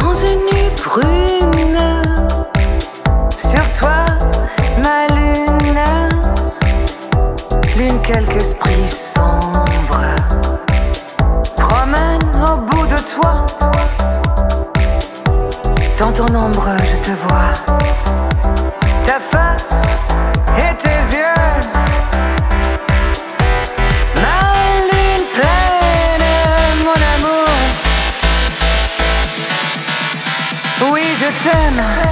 dans une nuit brune. Sur toi, ma lune, lune quelque esprit sombre promène au bout de toi. Dans ton ombre, je te vois, ta face et tes yeux. No.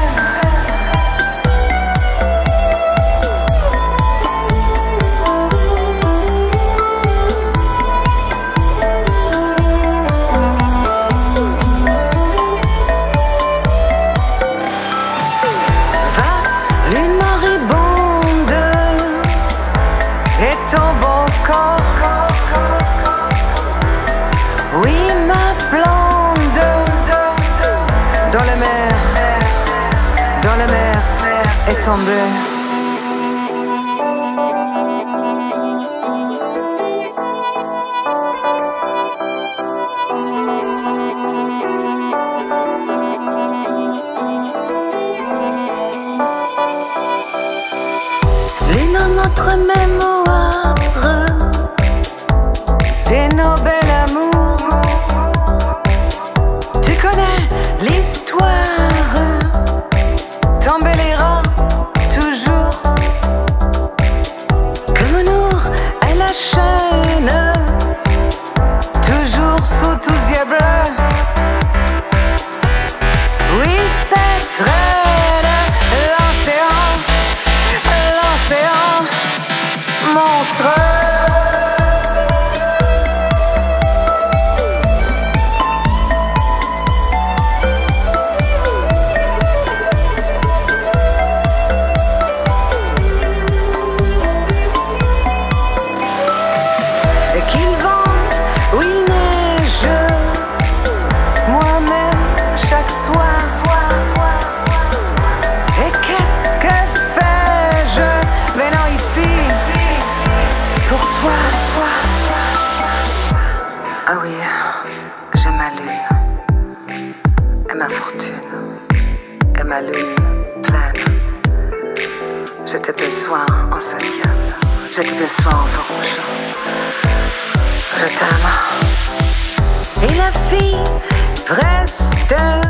tomber. Les noms notre même monstre Ah oui, j'ai ma lune et ma fortune et ma lune pleine. Je te besoin en septième, je te besoin en rouge. Je t'aime. Et la fille presse de